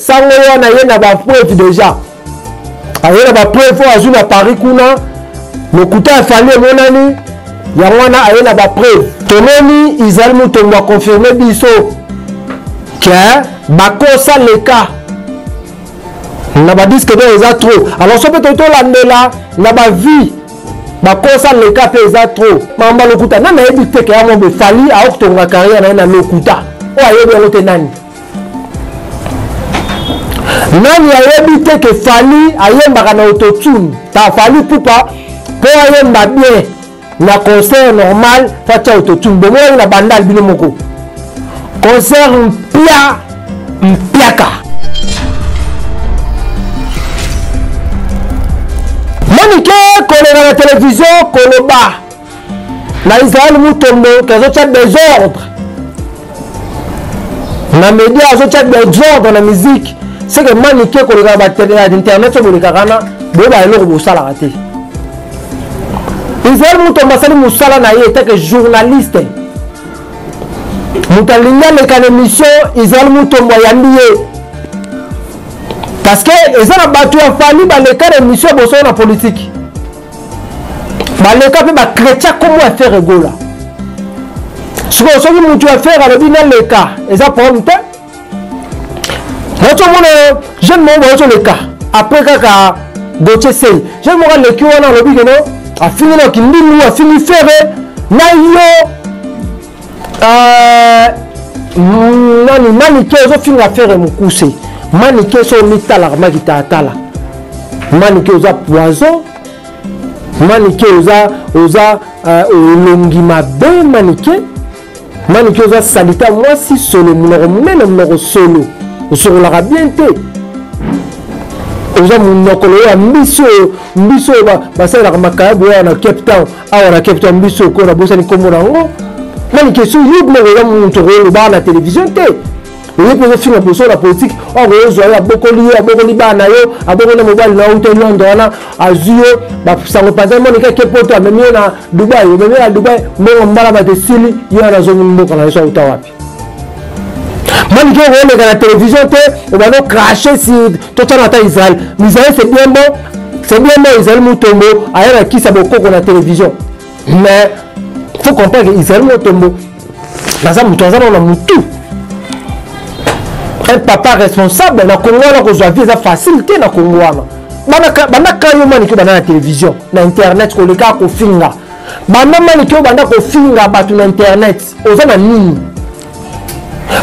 sango ye wana ye na bapreuve deja aye na bapreuve oyo azwi na paris kuna lokuta ya fali emonani yango wana aye na bapreuve tomoni israel mutombo akonfirme biso ke bakosa leka na badiske nde eza trop alors so mpe toki tolandela na bavie bakosa leka mpe eza trop mamba lokuta nani ayebi teke yango befali aokotonga carrière na ye na lokuta oyo ayebi yango te nani nani ayebi te ke fali ayembaka na autotune ta fali pupa mpo ayemba bien na concert normal fo atya autotune bomoyaki na bandal bino moko concert mpia mpiaka monike koleka na televizio koloba na israel mutombo oyo azotya desordre na media azotya desordre na miziki seke manike koleka na internet so bolekaka wana boyeba eloko bosalaka te israel mutombo asali mosala na ye etake journaliste moto alingi aleka na émission israel mutombo ayambi ye parce que eza na bato ya fali baleka na émission bosoyo na politike baleka mpe bakretia nkombo ya fere egola sikoyo soki motu ya fere alobi naleka eza problème te nazomona jeune moko bazoleka après kaka gotie sei jeune moko aleki wana alobi keno afingi na kindingu afingi fere na yo Euh, nani manike ozofinga fere mokuse manike so omitalaka makitaatala manike oza poison manike oza oza elongi euh, mabe manike manike oza salita mwasi solo monoko monene monoko solo osokolaka bien te oza monokolo ya mbisi oyo mbisi oyo basalelaka makayabu oyo na cape town awa na cape town biso okoyo nabosani nkombo na yango nani keso yo biloko eza moto okolobaka na televizio te oye mpe ozofinga poso na politike okozwa yo abokoli yo abokoli bana na yo abokoli na mobali na yo uta london wana azwi yo basango panza moni kake poto amemi yo na dubai omemi yo na dubai mbongo mbala bato esili yo wana azongi mboka na yo so auta wapi malgré okoleka na télévision te obanda ocrache si totyana ata israel israel c'est bien bon c'est bien bon israel mutombo aya na kisa bokoko na télévision mais faut comprendre que israel mutombo naza moto aza nao na motu un papa responsable na kongo wana kozwa vie eza facile te na kongo wana bandaka yo manike banda na télévision na internet koleka kofinga banda manike oyo banda kofinga bato na internet oza na nini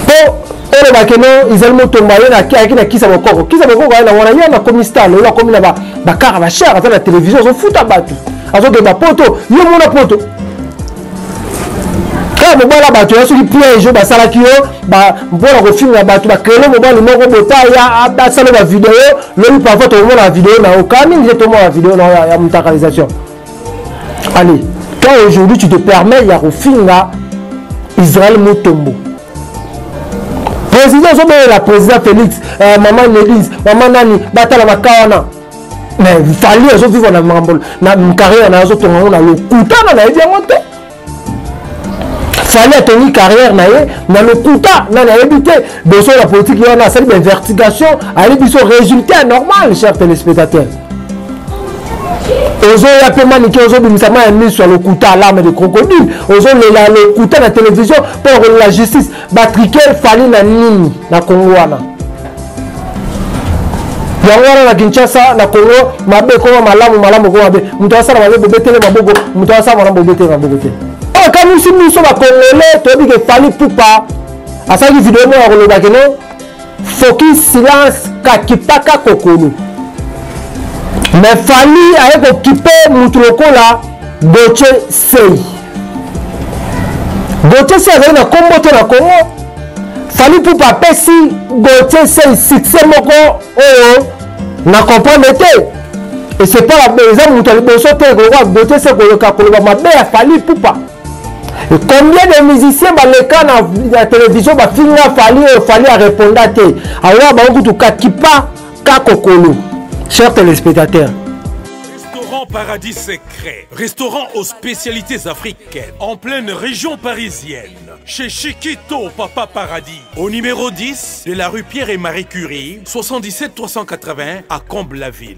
mpo oloba keno ezali motombo aye ayaki na kisa bokoko kisa bokoko aye na wana ye nakomi star lelo akomi na bakara bashar aza na televizio azofuta bato azokenda poto yo mona poto kaka mobala bato ya soki piège oyo basalaki yo mpona kofinga bato bakrele mobali moko botaya asala bavideo lobi parfois tokomona bavideo na yo kala mingi te tomona bavideo na yo ya mutakalisation Allez, toi aujourd'hui tu te permets ya kofinga Israël Mutombo. Président la président Félix, euh, maman Nelise, maman Nani, batala makawana. Mais fallait vivre na mambo na carrière na azotonga na lokuta na nayebi yango te. fali atongi carrière na ye na lokuta nani ayebi te boso ya politiki wana asali bainvestigation ayeli biso résultat normal cher téléspectateur ozoya mpe manike ozobimisa mai ya miso ya lokuta alarme de crocodile ozolela lokuta na télévision mpo ya kolela justice ba triquer fali na nini na kongo wana yango wana na kinshasa na kongo mabe ekoma malamu malamu ekoma mabe moto asala mabe bobetele maboko moto asala malamu bobetele maboko te okanisi biso bakongole toyebi ke fali pupa asalaki video moko ya kolobake no foki silence kakipaka kokolo me fali aye kokipe motu lokola goce sei goce sei azali na kombo te na kongo fali pupa apesi goce sei succès moko oyo na comprendre te esepala eza moto ya liboso te koyoka goce sei koyoka koloba mabe ya fali pupa Et combien de musiciens baleka na, na télévision bafinga fali oyo fali areponda te awa bango kutu kakipa kakokolo cher téléspectateur Restaurant Paradis Secret, restaurant aux spécialités africaines, en pleine région parisienne, chez Chiquito Papa Paradis, au numéro 10 de la rue Pierre et Marie Curie, 77 380 à Comble-la-Ville.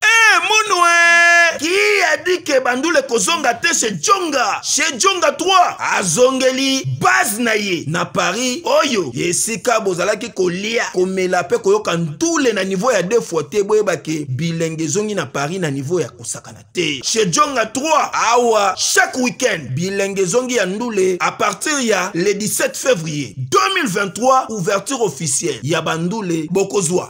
Eh, Munwe! Qui a dit que Bandule Kozonga te chez Djonga? Chez Djonga 3, azongeli base na ye na Paris oyo esika bozalaki kolia komela mpe koyoka ntule na niveau ya deux fois te boyeba ke bilenge ezongi na Paris na niveau ya kosakana te. Chez Djonga 3, awa chaque week-end bilenge ezongi ya ndule à partir ya le 17 février 2023 ouverture officielle ya Bandule bokozwa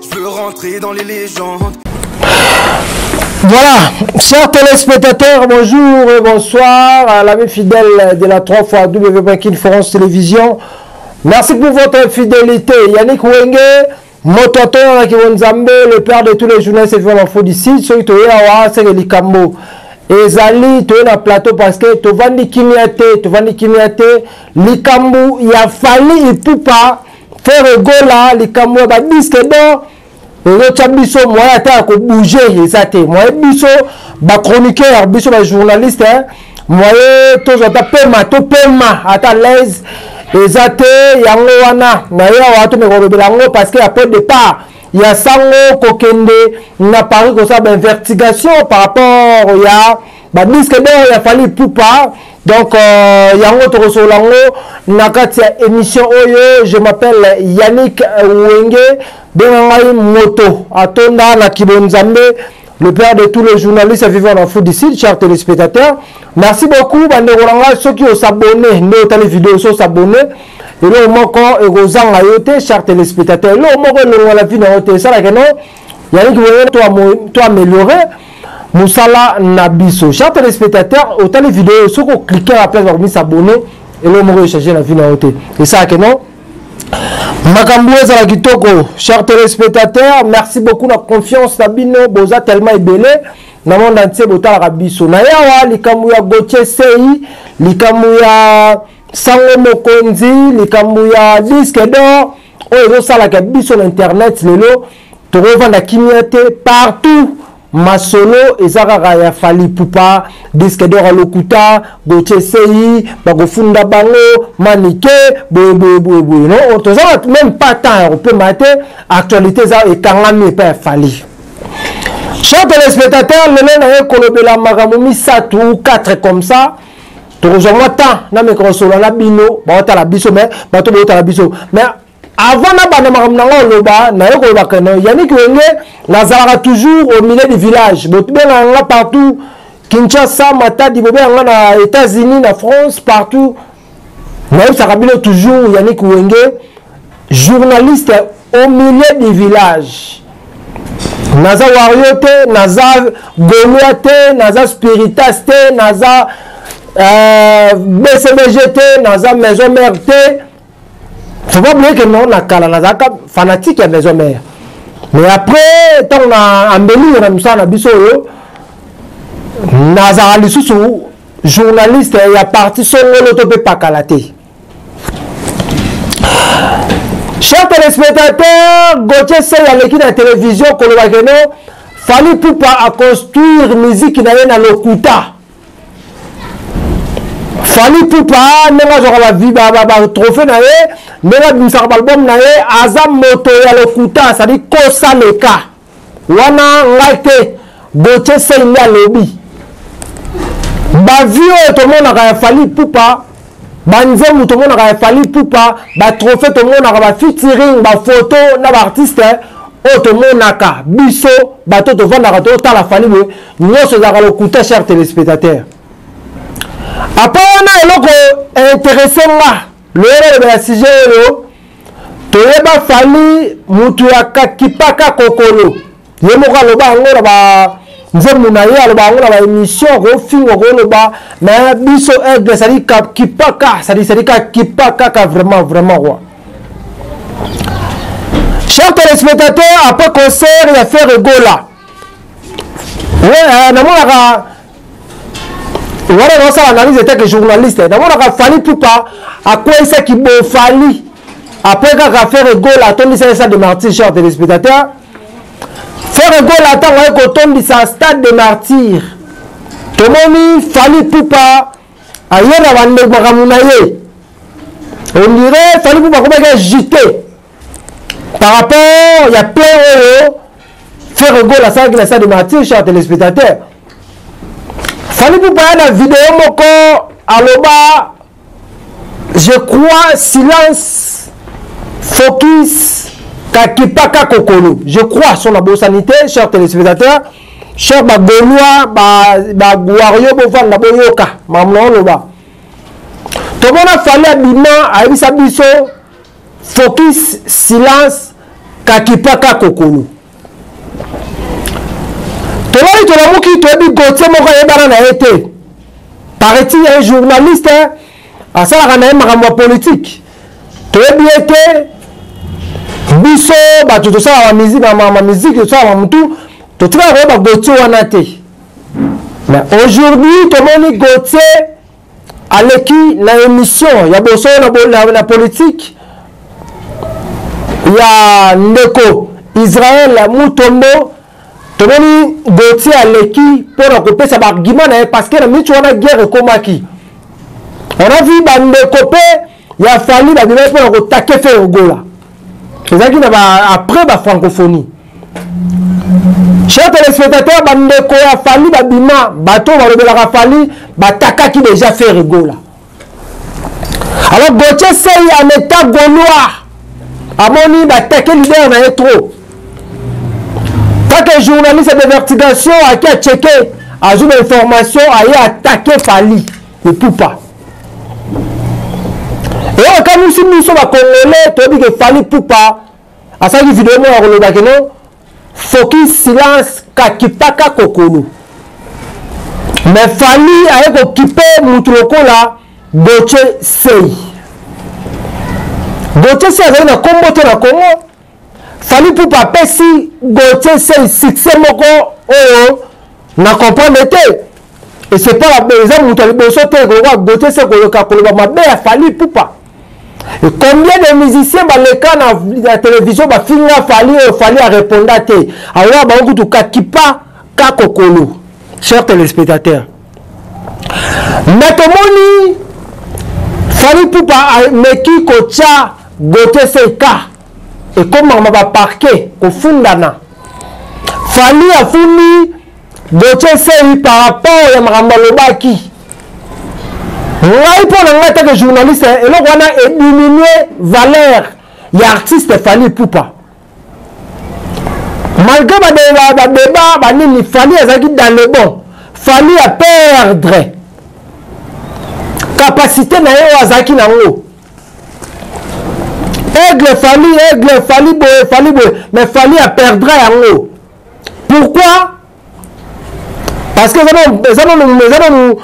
Je veux rentrer dans les légendes. Voilà, chers téléspectateurs, bonjour et bonsoir à l'ami fidèle de la 3 fois W Banking France Télévision. Merci pour votre fidélité. Yannick Wenge, Mototo Yannick Wenzambe, le père de tous les journalistes et vivants faux d'ici, ceux qui ont c'est le Likambo. ezali toye na plateau parce que tovandi kimia te tovandi kimia te likambo ya fali ipupa Ferre Gola likambo ya ba disque d'or ezotya biso moyen ata ya kobouge eza te moye biso bachroniqueur biso bajournaliste moye tozwa ata pema topema ata laise eza te yango wana naye awa tomeka kolobela yango parce que après départ ya sango kokende na paris kosala bainvertigation par rapport ya ba disque d'or ya Fally Ipupa donc euh, yango tokosolola yango na kati ya émission oyo je m'appelle Yannick Wenge benga ngai moto atonda na kibonzambe le père de tous les journalistes vivant en Afrique du Sud chers téléspectateurs merci beaucoup bandeko na ngai soki osabone nde otali video so osabone eloko moko ekozanga yo te chers téléspectateurs eloko moko elongola vi na yo te esalaka no yannick boye to améliore mosala na biso chers téléspectateurs otali video oyo soki oklike na place bakomi s'abonne eloko moko echange na vi na yo te esalake non makambo ezala kitoko chers téléspectateurs merci beaucoup na confiance na bino boza tellement ebele na monde entier botalaka biso na ye awa likambo ya gotie sei likambo ya sango mokonzi likambo ya disque d'or oyo ezosalaka biso na internet lelo tokovanda kimia te partout masolo eza kaka ya fali pupa diske dor ya lokuta gotie sei bakofunda bango manike boye boye boye boye no toza na meme pas temps ya kopema te actualité eza ekangami epai ya fali chers téléspectateurs lelo naye kolobela makambo misato 4 comme ça tokozwa mwa temps nameka kosolola na bino baotala biso me bato baotala biso me avant nabanda makambo na ngai oloba naye koloba keno yanik wenge nazalaka toujours au milieu du village bobengaka nga partout kinshasa matadi bobengaka nga na états-unis na france partout nayebisaka bino toujours yanik wenge journaliste au milieu du village naza wario te naza golois te naza spiritas te naza euh, bcbg te naza maison mère te faut pas oublier que non na kala nazalaka fanatique ya maison mère mais après ntango na ambeli na mosala na biso oyo nazala lisusu journaliste ya parti songolo to mpe pakala te Chers téléspectateurs, Gauthier Sey aleki na télévision koloba keno Fally Ipupa a construire miziki na ye na lokuta. Fally Ipupa ndenge azwaka batrophée na ye ndenge abimisaka baalbum na ye aza moto ya lokuta, c'est-à-dire kosa leka. wana ngai te gotie sei nde alobi bavie oyo tomonaka ya fali pupa banzembu tomonaka ya fali pupa batrophée tomonaka bafitiring bafoto na baartiste oyo tomonaka biso bato tovandaka totala fali boye nyonso ezalaka lokuta cher téléspectateur apa wana eloko interesse nga Loyeba loba na sujet oyo toyeba fali mutu ya kakipaka kokolo ye moko aloba yango na ba nzembo na ye aloba yango na ba émission kofinga koloba na biso aigle ezali kakipaka ezali ezali kakipaka ka vraiment vraiment wa chers téléspectateurs après concert ya ferre gola euh, namonaka wana naosala analyse etake journaliste namonaka fali pupa akweisaki bofali apres kaka fere gola atondisaki stade de martyr cher téléspectateur fere gola ntango aye kotondisa stade de martyr tomoni fali pupa aye na bandeko makambo na ye ondire fali pupa akomaki agite par rapport ya plein oyo frère gol asalaki na stade martyr char téléspectateur fali pupa ya na video moko aloba je crois silence focus kakipaka kokolo je crois so nabosani te cher téléspectateur cher bagolois baguario ba bovanda boyoka mamona oloba tomona fali abima ayebisa biso Focus silence kakipaka kokolo. Tolali tolamuki toyebi Gauthier moko ayebana na ye te. Paraît-il un journaliste asalaka na ye makambo ya politique. Toyebi ye te biso bato tosalaka mamiziki tosalaka motu totikala koyeba gautier wana te mais aujourd'hui tomoni gautier aleki na emission ya boso na, na, na politique ya ndeko Israël Mutombo tomoni Gauthier aleki mpo na kopesa baargument na ye parce que na minute wana guerre ekomaki on a vu bandeko mpe ya fali babimaki mpo na kotake fe ogola ezalaki na ba, après bafrancophonie cher téléspectateur bandeko ya fali babima bato balobelaka fali batakaki déjà fe regola alors gautier sei en état gaulois amoni batake leader na ye trop kaka journaliste de vertigation aki acheke azwi bainformation aye atake fali ne tout pas oyo akamwisi biso bakongole toyebi ke fali pupa asalaki video moko ya koloba keno foki silence kakipaka kokolo mais fali aye kokipe motu lokola goce sei goce sei azali na kombo te na kongo Fally Ipupa apesi Gauthier Sey succès moko oyo na comprendre te et c'est pas eza moto ya liboso te lokola Gauthier Sey koyoka koloba mabe ya Fally Ipupa et combien de musiciens baleka na, na télévision bafinga Fally oyo Fally areponda te awa bango kutu kakipa kakokolo cher téléspectateur na tomoni Fally Ipupa ameki kotya Gauthier Sey ka ekomama ba parquet kofundana fali afundi gotie sei par rapport ya makambo alobaki ngai mpo na ngai atake journaliste eloko wana ediminue valeur ya artiste fali pupa malgré badeba banini fali azalaki dans le bon fali a perdre capacité na ye oyo azalaki nango aigle fali aigle fali boye fali boye mais fali aperdra yango pourquoi parce que eza nanu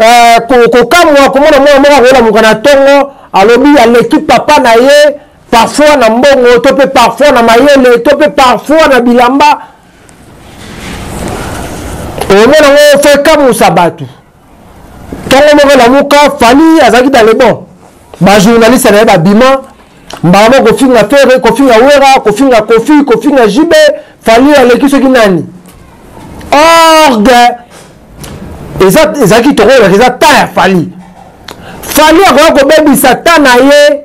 euh, kokamwa komona mwana moko akolamuka na ntongo alobi aleki papa na ye parfois na mbongo to mpe parfois na mayele to mpe parfois na bilamba omona ngo fo ekamusa bato ntongo moko elamuka fali azalaki dans le bon bajournaliste na ye babima mbala moko kofinga fere kofinga wera kofinga kofi kofinga jibe fali aleki soki nani orge ezalaki tokolelaka eza ta ya fali fali akoya kobebisa ta na ye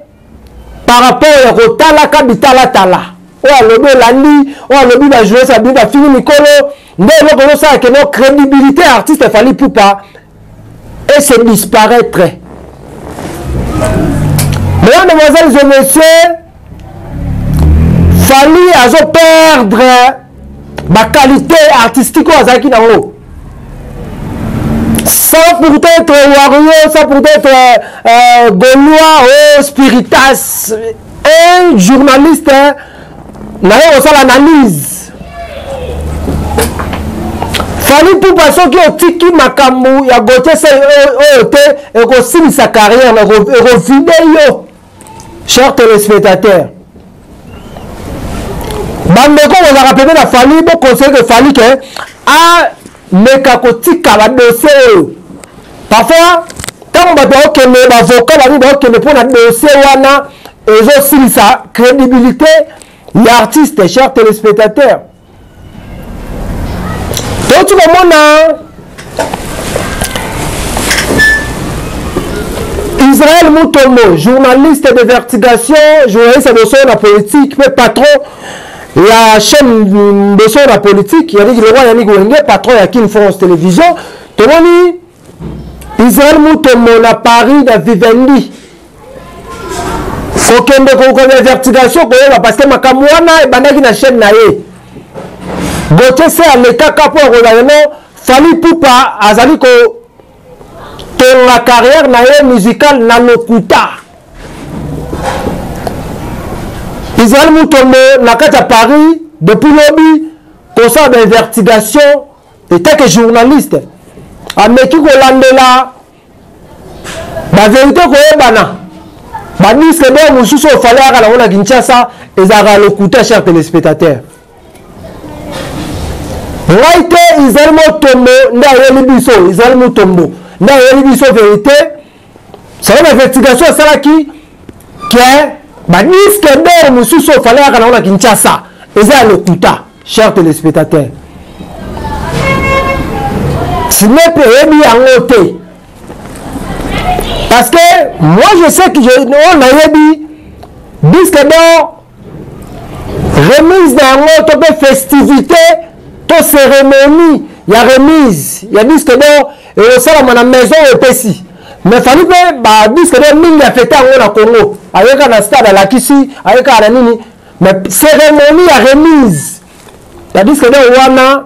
par rapport ya kotalaka bitalatala oyo alobi olandi oyo alobi bajournaliste babimi bafini mikolo nde eloko ozosala keno crédibilité ya artiste fali pupa et se disparaître mesdames demoiselles et messieurs fali azoperdre bakalite artistique oyo azalaki nango sans pourtant être wario sans pourtant être euh, euh golois o oh, spiritas un journaliste naye kosala analyse fali pupa soki otiki makambo ya gotiese oyo te ekosilisa carrière ekovide yo chers téléspectateurs bandeko bozalaka pembe na fali boconseille ke fali ke ameka kotika badosie oyo parfois ntango bato bakokende bavoka banini bakokende mpo na dosie wana ezosilisa crédibilité ya artiste cher téléspectateur touti komona israel mutombo journaliste de vertigation journaliste ya bosoyo na politike mpe patron ya chaîne bosoyo na politike yaniki lokwa yaniki wenge patron ya kin france télévision tomoni israel mutombo na paris na vivendi kokende kokobia vertigation koyeba parce que makambo wana ebandaki na chaîne na ye gotie se alekaka mpo ya koloba yeno fali pupa azali kotonga carrière na ye musicale na lokuta israel mutombo na kati ya paris depuis lobi kosala bainvestigation etant que journaliste ameki kolandela baverité koyebana badiske bee mosusu oyo fale yaka nango na kinshasa ezalaka lokuta cher téléspectateur ngai te izali motombo nde ayeli biso izali motombo nde ayeli biso verité sala ba investigation asalaki ke badiske dor mosusu oyo fale yaka nango na kinshasa eza ya lokuta cher téléspectateur sinepe eyebi yango te parce que moi je sais que oyo nayebi diske dor remise na yango to mpe festivité to cérémonie ya remise ya disque d'or ekosalama na maison oyo epesi mais fali mpe badisque d'or mingi afete yango na congo ayeka na stade alakisi ayeka na nini mais cérémonie ya remise badisque d'or wana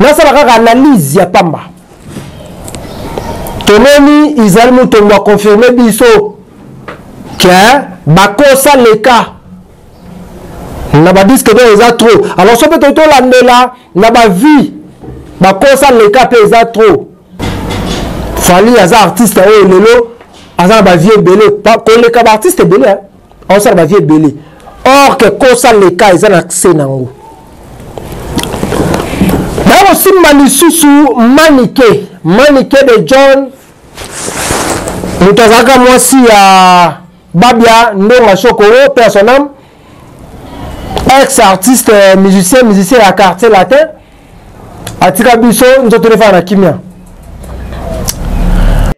nasala kaka analyse ya pamba tomoni israel mutombo akonfirme biso ke bakosa leka na badiske nde eza trop alors so mpe toki tolandela na bavie bakosa leka mpe eza trop fali aza artiste oyo lelo aza na bavie ebele koleka baartiste ebele aosala bavie ebele or ke kosa leka eza na se nango nakosimba lisusu manike manike de john moto azalaka mwasi ya babia ndonga shoko o mpe asonam ex artiste euh, musicien musicien ya quartier latin atika biso nzoto nefana na kimia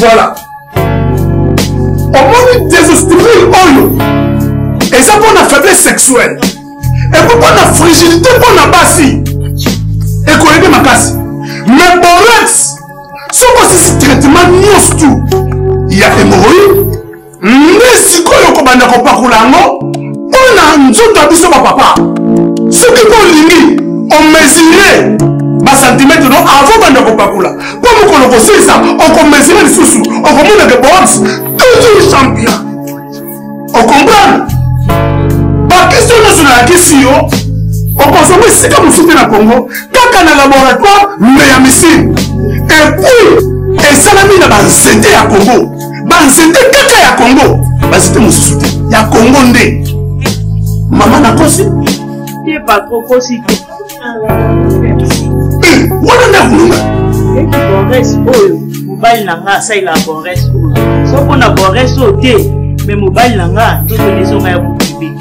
voilà omoni desesprit oyo eza mpo na faiblesse sexuelle epo mpo na frigidité mpo na basi ekoyede makasi mais borex soki osisi traitement nyonso tu ya hémorroïde nde sikoyo okobanda kopakola yango mpo na nzoto ya biso bapapa soki mpo olingi omesire basantimetre no avant banda kopakola mpo mokolo kosilisa okomesire lisusu okomona ke box toujours champion okomprendre bakristo nyonso nayakisi yo okozonga esika mosusu te na congo kaka na laboratoire me ya misine epuis esalami na banzete ya congo banzete kaka ya kongo banzete mosusu te ya kongo nde mama nakosi te bakokosi te eh, wana nde akolonga bores oyo mobali na nga asalela bores oyo soko na bores oyo te me mobali na nga nzoto ezonga ya bokibe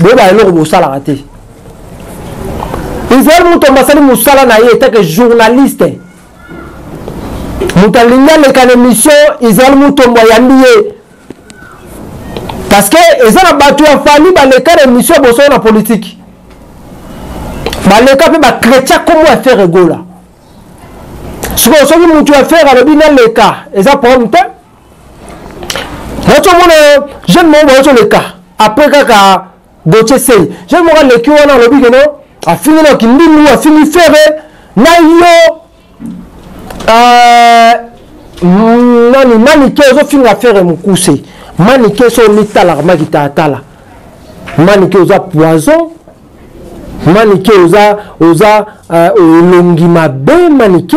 boyeba eloko bosalaka te israel mutombo asali mosala na ye etake journaliste moto alingi aleka na émission israel mutombo ayambi ye parce que eza na bato ya fali baleka na émission ya bosolo na politike baleka mpe bakretia nkombo ya fere egola sikoyo soki motu ya fere alobi naleka eza problème te nazomona jeune moko bazoleka après kaka gotie sei jeune moko aleki wana alobi keno afingi na kindingu afingi fere na yo euh, nani manike ozofinga fere mokuse manike so mitalaka makitaatala manike oza poison manike oza oza euh, olongi mabe manike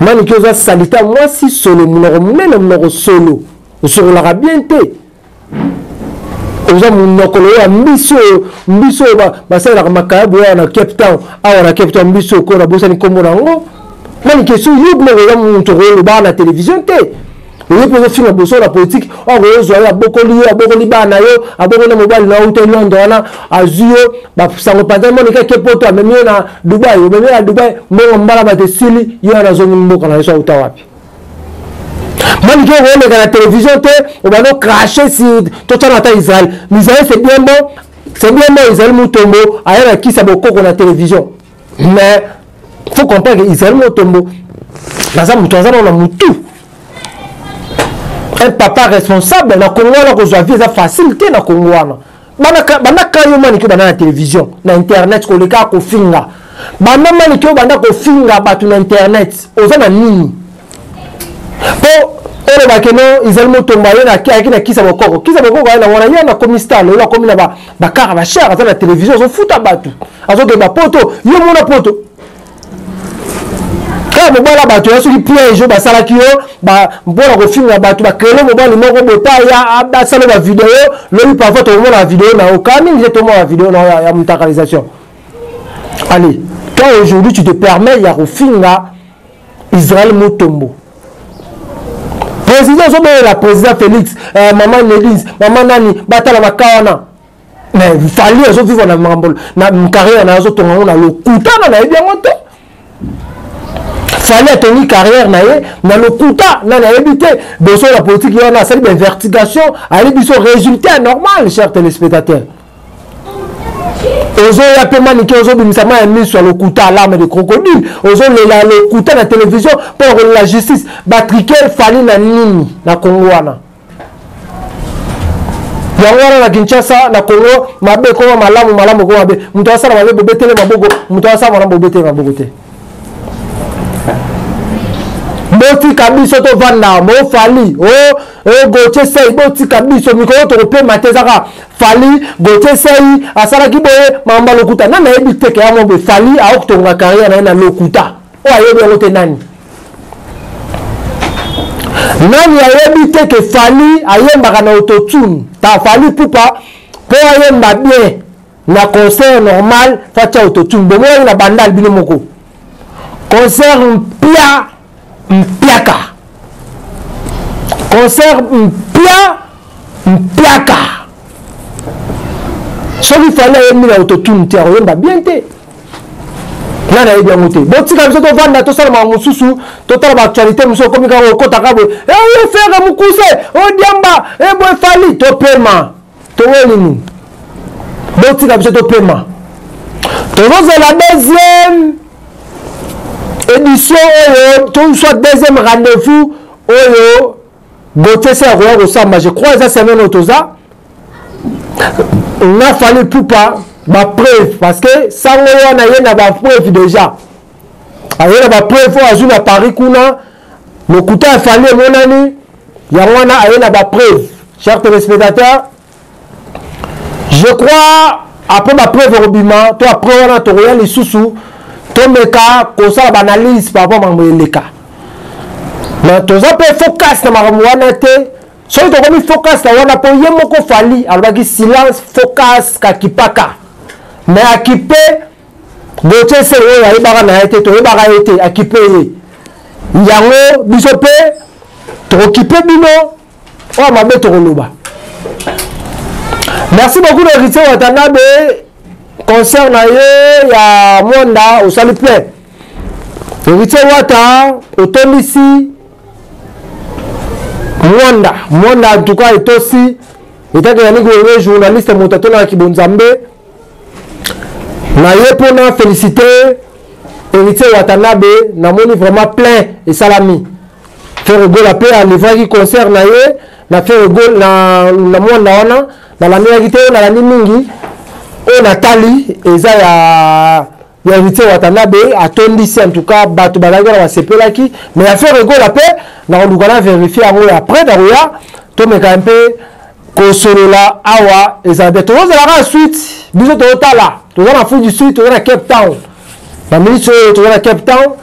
manike oza salita mwasi solo monoko monene monoko solo osokolaka bien te oza monoko loyo ya mbisi oyo mbisi oyo basalelaka makayabu awa na cape town awa na cape town mbisi oyo koyo nabosani nkombo na yango manike so yo biloko oza moto okolobaka na televizio te oye mpe ozofinga boso na politike oyo akoyozwa yo abokoli yo abokoli bana na yo abokoli na mobali na yo uta londre wana azwi yo basango panzani moni kake poto amemi yo na dubai omemi yo na dubai mbongo mbala bato esili yo wana azongi mboka na yo so auta wapi manike okoyemeka na televizio te obanda okrache si totyana ata israel misael c'est bien bon c'est bien bon israel mutombo aya na kisa bokoko na televizio mais faut comprendre que Israël Motombo naza moto aza na mutu un papa responsable na Congo wana kozwa vie eza facile te na Congo wana banda ka yo manike banda na télévision na internet koleka kofinga banda manike yo banda kofinga bato na internet oza na nini po oloba ke no izali motomba ye ayaki na kisa bokoko kisa bokoko aye na wana ye nakomi star lelo akomi na bakara bashar aza na televizio azofuta bato azokeba poto yo mona poto kaka mobala bato ya soki piège oyo basalaki yo mpona kofinga bato bakrele mobali moko bopaya basala bavideo lobi parfois tokomona bavideo na yo kaa mingi te tomona bavideo na yo ya mutakalisation allez toi aujourd'hui tu te permets ya kofinga Israël Mutombo président azobelela président Félix euh, maman Nelise maman nani batala bakawana mais fali azovivre na makambo na carrière na azotonga yango na lokuta na nayebi yango te fali atongi carrière na ye na lokuta na nayebi te boso ya politiki wana asali bainvestigation ayeli biso résultat normal cher téléspectateur ozoya mpe manike ozobimisa mai ya miso ya lokuta alarme de crocodile ozolela ya lokuta na televizio mpo ya kolela justice batriker fali na nini na kongo wana yango wana na kinshasa na kongo mabe ekoma malamu malamu ekoma mabe moto asala mabe bobetele maboko moto asala malamu bobetele maboko te botika biso tovanda mo fali o oh, oh, gotie sei botika biso mikolo tokopema te ezaka fali gotie sei asalaki boye makambo ya lokuta nani ayebi teke ya mobe fali aokotonga kariere na ye na lokuta oyo ayebi yango te nani nani ayebi te ke fali ayembaka na autotune ta fali pupa mpo ayemba bien na concert normal fo atya autotune bomonaki na bandal bino moko concert mpia mpiaka concert mpia mpiaka soki fali ayembi na autotune te akoyemba bien te nga nayebi yango te botika biso tovanda tosala makambo mosusu totala baactualité mosusu okomi kaka okotaka boye eyo eh, fere mokuse odiamba eboye eh, fali topema towelinu botika biso topema tozozela deuxième édition oyo to soit deuxième rendez-vous oyo gautier se akoya kosamba je crois eza semaine oyo toza na fali pupa bapreuve parce que sango wana ye na bapreuve déjà aye na bapreuve oyo azwi na paris kuna lokuta ya fali emonani yango wana aye na bapreuve cher téléspectateur je crois apres bapreuve ekobima to apres wana tokoya lisusu tomeka kosala baanalyse par rapport makambo eleka na toza mpe focus na makambo wana te soki tokomi focus na wana mpo ye moko fali alobaki silence focus kakipaka me akipe Gauthier Sey oyo ayebaka na ye te toyebaka ye te akipe ye yango biso mpe tokokipe bino oyo mabe tokoloba merci beaucoup na héritier watanabe concert na ye ya mwanda osali plein héritier wata otondisi mwanda mwanda antuka etosi etake yaniki oye journaliste moto atonaka kibonzambe na ye mpo na félicité héritier watanabe namoni vraiment plein esalami ferre gola mpe alivraki concert na ye na ferre gola na, na mwanda wana nalandelaki te oyo nalandi mingi oyo natali eza ya ya heritier watanabe atondisi en tout cas bato bazalaki wana basepelaki mais affaire egola mpe nakoluka na verifie yango ya après nakoya tomeka mpe kosolola awa ezala bien tozozalaka na suite biso tozotala toza na afrique du sud toza na cape town na minute oyo toza na cape town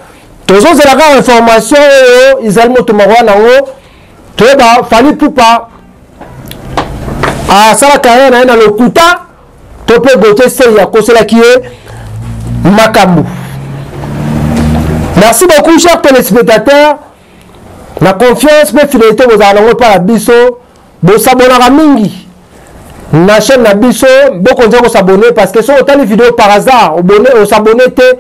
tozozela kaka information oyo ezali moto moko wana yango toyeba fali pupa asala carrière na ye na lokuta to mpe gote sei akoselaki ye makambo merci beaucoup cher téléspectateur na confiance mpe fidélité bozala nango epai ya biso bosabonaka mingi na chaîne na biso bokonza kosabone parce que soki otali video par hasard obone osabone te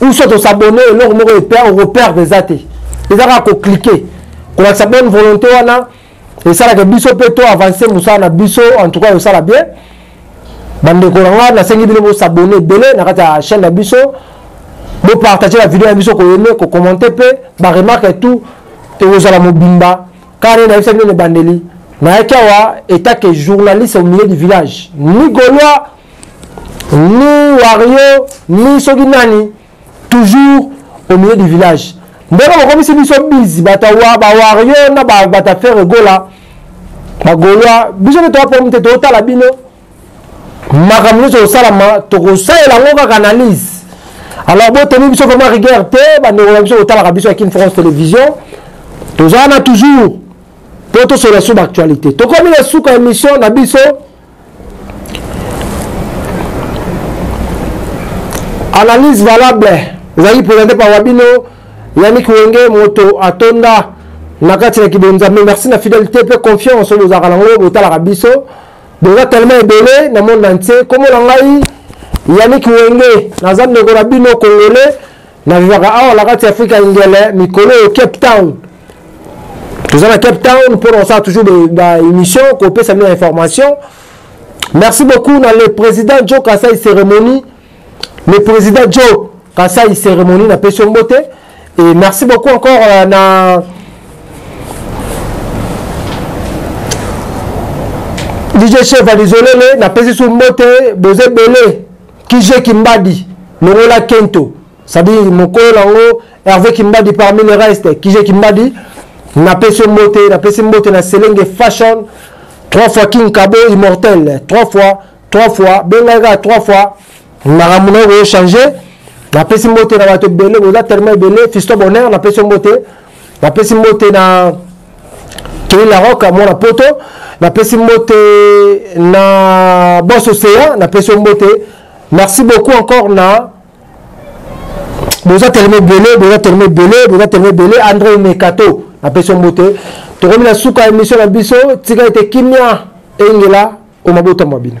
ou soit osabone eloko moko okoperdre eza te eza kaka koklike kolakisa bonne volonté wana esalaka biso mpe to avance mosala na biso en tout cas osala bien bandeko na ngai nasengi bino bosabone ebele na kati ya chaîne na biso bopartage na video na biso koyeme kokommente mpe baremarke ya tout ekozala mobimba kaka nde nayebisaki bino na ebandeli nayaki awa etake journaliste au milieu du village ni golois ni wario ni soki nani toujours au milieu du village ndenge bokomisi biso bizi bato ya bawario na bato ya fere gola bagolois biso nde toya problème te totala bino makambo nyonso kosalama tokosalela yango kaka analyse alors botemi biso vraiment rigueur te bandeko na biso kotalaka biso ya kin france télévision toza wana toujours mpo tosolola sur baactualité tokomi na suka émission na biso analyse valable ezali présente par wabino yannick wenge moto atonda na kati na kibonzambe merci na fidélité mpe confiance oyo bozalaka nango botalaka biso boza tellement ebele na monde entier komona ngai yannick wenge naza ndeko na bino congolais Na vivaka awa na kati ya Afrika Ngele mikolo oyo Cape Town. Toza na Cape Town pour on toujours des ba émissions ko pesa bino information. Merci beaucoup na le président Joe Kasai cérémonie. Le président Joe Kasai cérémonie na pesi mbote et merci beaucoup encore euh, na DJ Chef Alizolele na pesi mbote boze belé Kije Kimbadi, longola Kento, c'est-à-dire mokolo yango Hervé Kimbadi parmi les restes, Kije Kimbadi, napesi mbote, napesi mbote na Selenge Fashion, trois fois King Kabo immortel, trois fois, trois fois, benga kaka trois fois, makambo nayo koyo changer, napesi mbote na bato ebele, boza tellement ebele, Fisto Bonheur, napesi mbote, napesi mbote na Kelly Laroca mwana poto napesi mbote na Boss Océan napesi yo mbote merci beaucoup encore na boza telema ebele boza telema ebele boza telema ebele André Mekato napesi yo mbote tokomi na suka ya emission na biso tika ete kimia engela omabotama bino